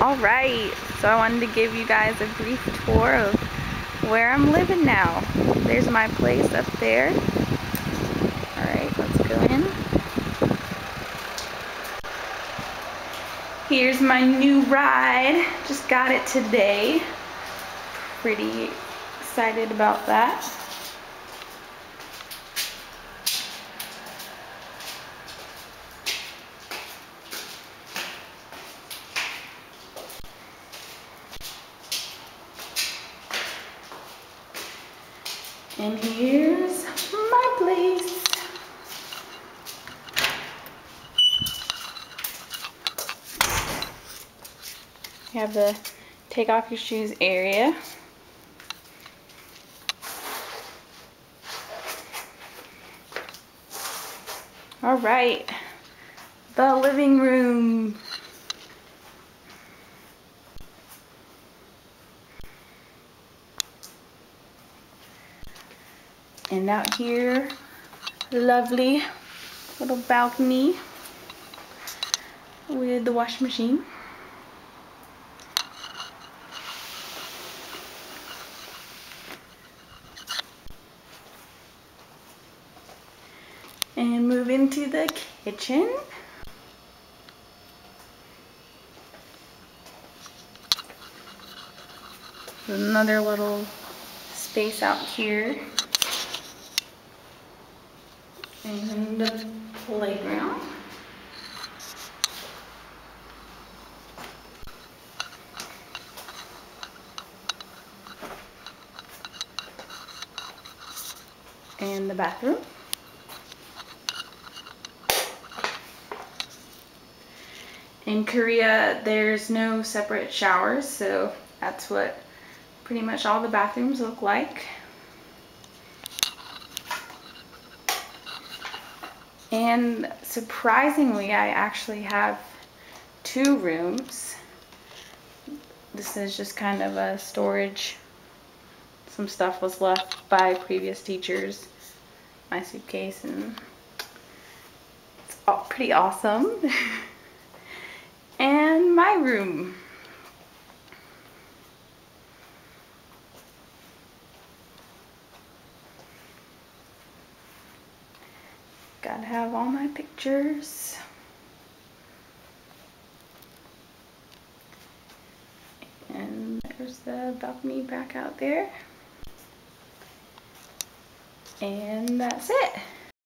Alright, so I wanted to give you guys a brief tour of where I'm living now. There's my place up there. Alright, let's go in. Here's my new ride. Just got it today. Pretty excited about that. And here's my place. You have the take off your shoes area. All right, the living room. And out here, lovely little balcony with the washing machine. And move into the kitchen. Another little space out here. And the playground. And the bathroom. In Korea, there's no separate showers, so that's what pretty much all the bathrooms look like. And surprisingly, I actually have two rooms. This is just kind of a storage. Some stuff was left by previous teachers. My suitcase and it's all pretty awesome. and my room. Gotta have all my pictures. And there's the balcony back out there. And that's it.